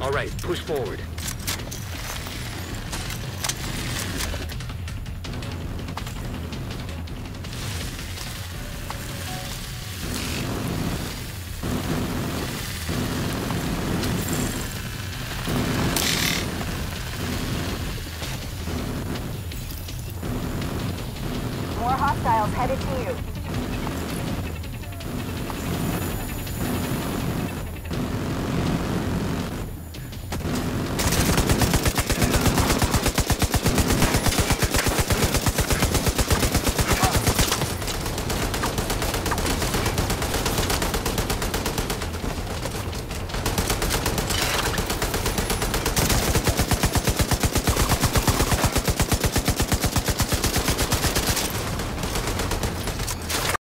All right, push forward. More hostiles headed to you.